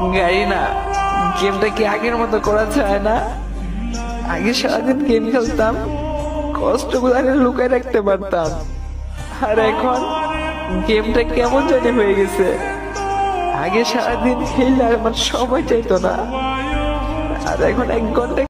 গাড়ি না। গেমটা কি আগের মতো করা যায় না? আগে সারাদিন গেম খেলতাম, কষ্টগুলো আগে লুকায় রাখতে পারতাম। আর এখন গেমটা কেমন জানি হয়ে গেছে। আগে সারাদিন খেললে আর আমার সময় চাইতো না। আর এখন এক ঘণ্টা